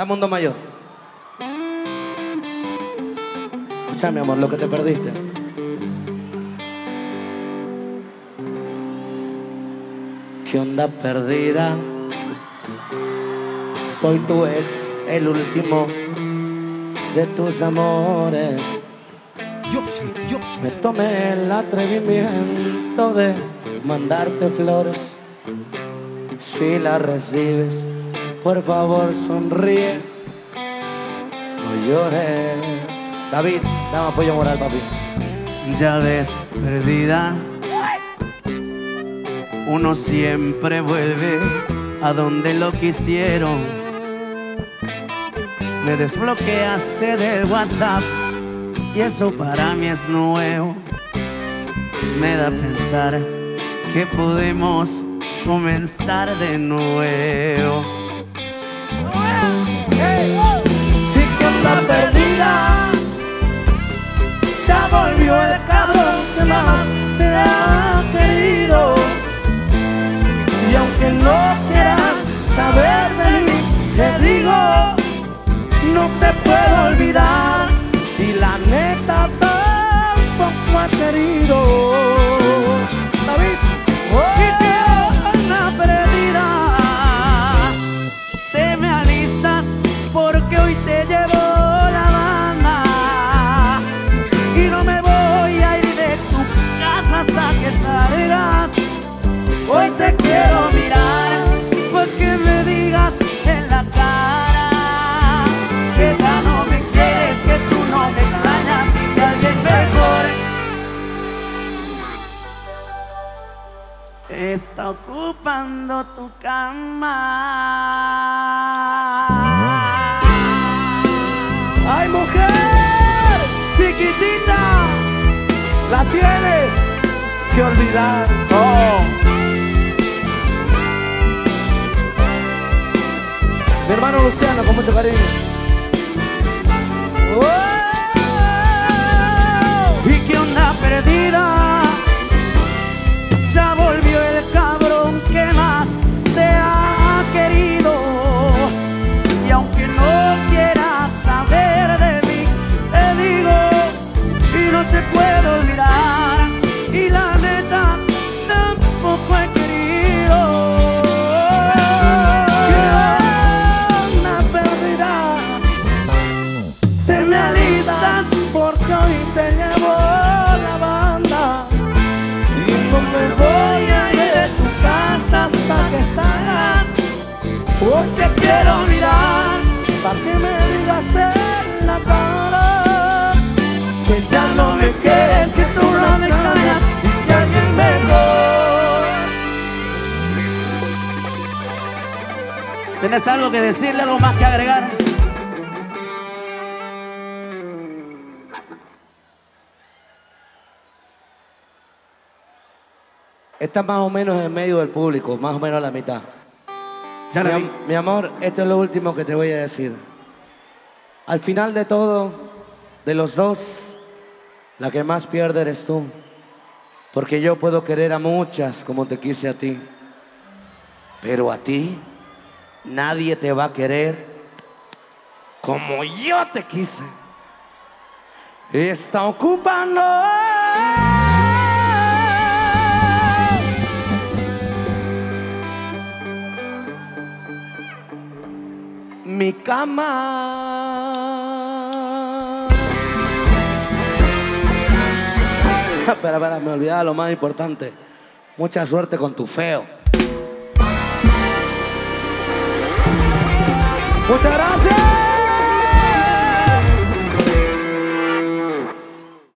Dame un do mayor. Escucha, mi amor, lo que te perdiste. ¿Qué onda perdida? Soy tu ex, el último de tus amores. Me tomé el atrevimiento de mandarte flores. Si la recibes, por favor sonríe. No llores. David, dame apoyo moral, papi. Ya ves, perdida. Uno siempre vuelve a donde lo quisieron. Me desbloqueaste del WhatsApp y eso para mí es nuevo. Me da pensar que podemos comenzar de nuevo. Puedo olvidar. Y la neta tampoco ha querido. Hoy te llevo la banda. Y no me voy a ir de tu casa hasta que salgas. Hoy te quiero mirar porque me digas en la cara que ya no me quieres, que tú no me extrañas y que alguien mejor está ocupando tu cama. Que olvidar. Oh. Mi hermano Luciano, con mucho cariño. Oh. ¿Y qué onda perdida? Ya volvió el cabrón que más te ha querido. Y aunque no quieras saber de mí, te digo, y no te puedo olvidar. Hoy te quiero mirar para que me digas en la cara que ya no me quieres, que tú no me extrañas y que alguien mejor. ¿Tienes algo que decirle, algo más que agregar? Está más o menos en medio del público, más o menos a la mitad. Ya mi, la am- vi. mi amor, esto es lo último que te voy a decir. Al final de todo, de los dos, la que más pierde eres tú. Porque yo puedo querer a muchas como te quise a ti. Pero a ti, nadie te va a querer como yo te quise. Está ocupando mi cama. espera, espera, me olvidaba lo más importante. Mucha suerte con tu feo. Muchas gracias.